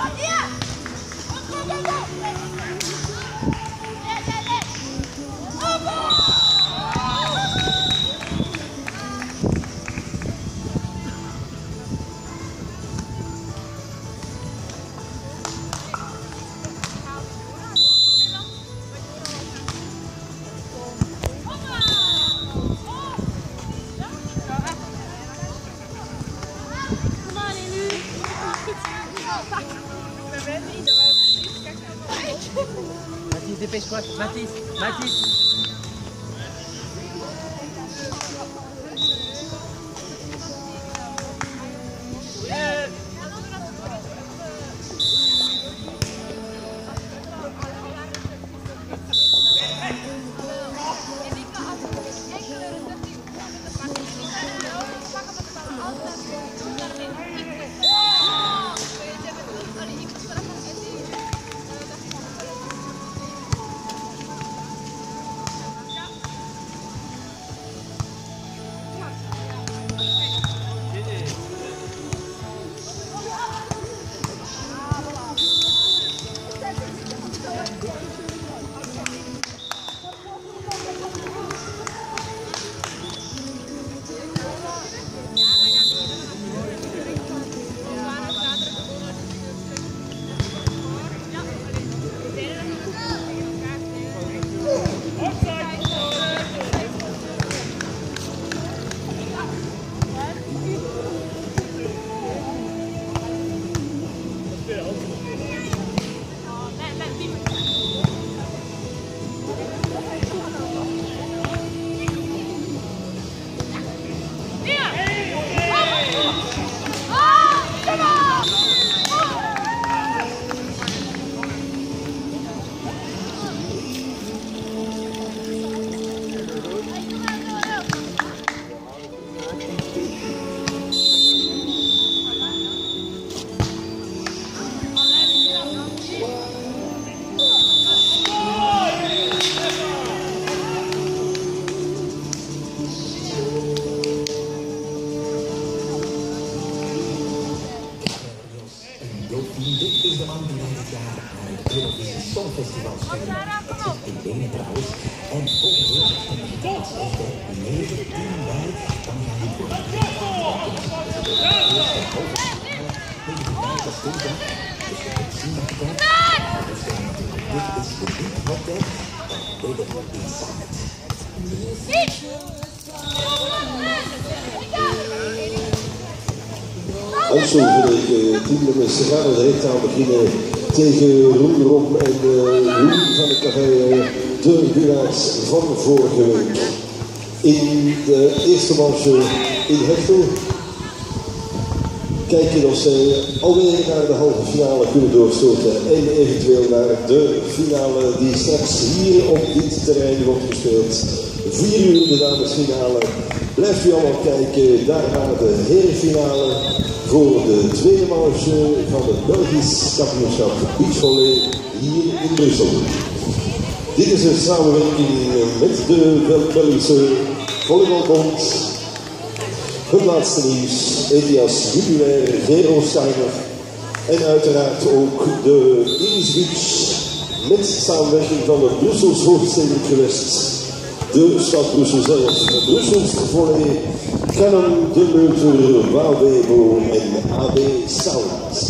Come on, Amy. Mathis, dépêche-toi. Mathis, Mathis. Dit is de man die mij dit jaar aan het Eurovisie Songfestival speelde. Het zit in Benen trouwens. En volgende week is de 19 mei. Dan gaan we voor de eerste de. Dus je kunt zien dat het Dus dit is de beat van de Benen Inside. En zo voor de we direct aan beginnen tegen Roen Rom en uh, Roen van het café uh, de winnaars van vorige week. In de eerste manche in Hechtel kijken of ze alweer naar de halve finale kunnen doorstoten en eventueel naar de finale die straks hier op dit terrein wordt gespeeld. Vier uur de damesfinale. Blijft u allemaal kijken, daar gaat de herenfinale voor de tweede manche van het Belgisch kampioenschap beachvolley hier in Brussel. Dit is een samenwerking met de Belgische Volleybalbond. Het laatste nieuws, Elias Jubilair, Gero Steiner en uiteraard ook de Iris Beach met samenwerking van het Brussels hoofdstedelijk gewest de stad Brussel zelf, Brussels volley, Canon, De Leuter, Waalwebo en AB Sound.